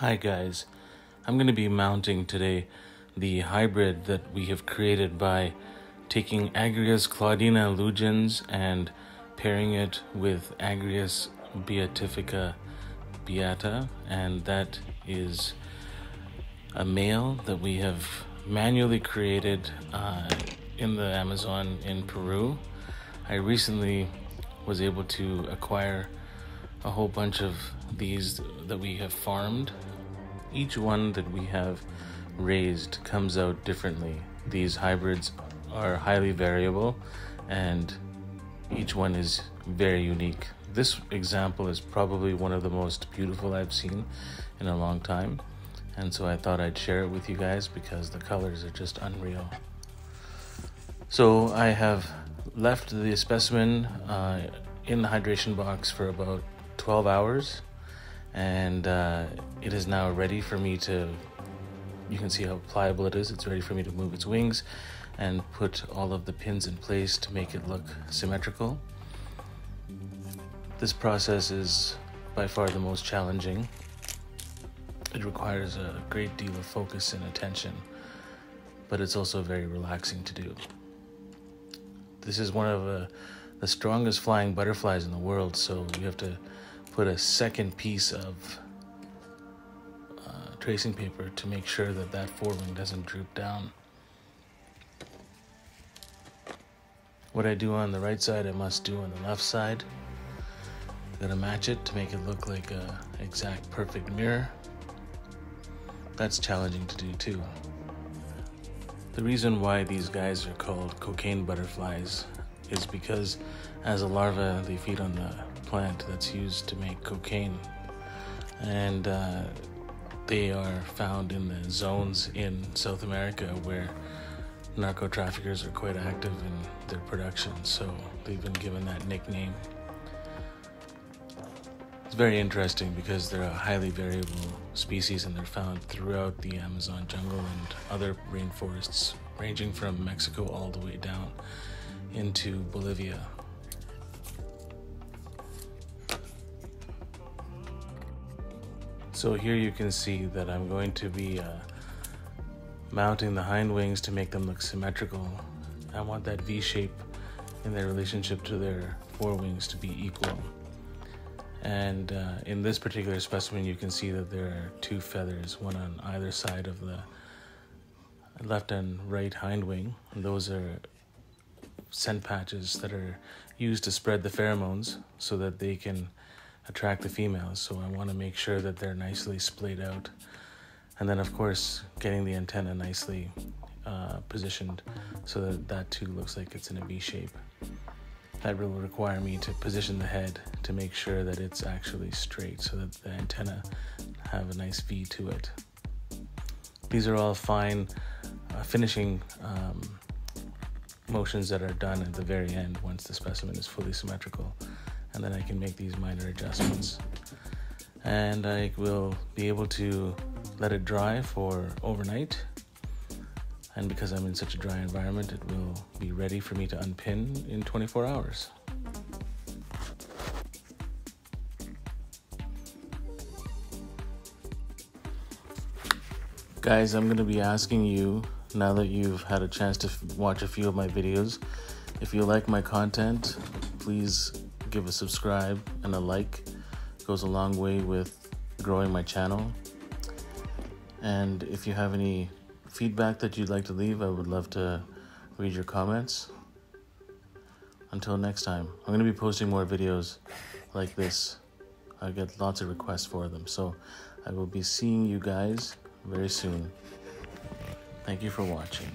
Hi guys, I'm going to be mounting today the hybrid that we have created by taking Agrias claudina lugens and pairing it with Agrias beatifica beata and that is a male that we have manually created uh, in the Amazon in Peru. I recently was able to acquire a whole bunch of these that we have farmed. Each one that we have raised comes out differently. These hybrids are highly variable and each one is very unique. This example is probably one of the most beautiful I've seen in a long time. And so I thought I'd share it with you guys because the colors are just unreal. So I have left the specimen uh, in the hydration box for about 12 hours and uh, it is now ready for me to you can see how pliable it is. It's ready for me to move its wings and put all of the pins in place to make it look symmetrical. This process is by far the most challenging. It requires a great deal of focus and attention but it's also very relaxing to do. This is one of uh, the strongest flying butterflies in the world so you have to put a second piece of uh, tracing paper to make sure that that forewing doesn't droop down. What I do on the right side, I must do on the left side. I'm gonna match it to make it look like a exact perfect mirror. That's challenging to do too. The reason why these guys are called cocaine butterflies is because as a larva they feed on the plant that's used to make cocaine. And uh, they are found in the zones in South America where narco traffickers are quite active in their production, so they've been given that nickname. It's very interesting because they're a highly variable species and they're found throughout the Amazon jungle and other rainforests, ranging from Mexico all the way down into Bolivia. So here you can see that I'm going to be uh, mounting the hind wings to make them look symmetrical. I want that V shape in their relationship to their forewings to be equal. And uh, in this particular specimen, you can see that there are two feathers, one on either side of the left and right hind wing. And those are scent patches that are used to spread the pheromones so that they can attract the females. So I want to make sure that they're nicely splayed out. And then, of course, getting the antenna nicely uh, positioned so that that too looks like it's in a V shape. That will require me to position the head to make sure that it's actually straight so that the antenna have a nice V to it. These are all fine uh, finishing um, motions that are done at the very end once the specimen is fully symmetrical and then I can make these minor adjustments. And I will be able to let it dry for overnight. And because I'm in such a dry environment, it will be ready for me to unpin in 24 hours. Guys, I'm going to be asking you now that you've had a chance to watch a few of my videos. If you like my content, please give a subscribe and a like. Goes a long way with growing my channel. And if you have any feedback that you'd like to leave, I would love to read your comments. Until next time, I'm going to be posting more videos like this. I get lots of requests for them. So I will be seeing you guys very soon. Thank you for watching.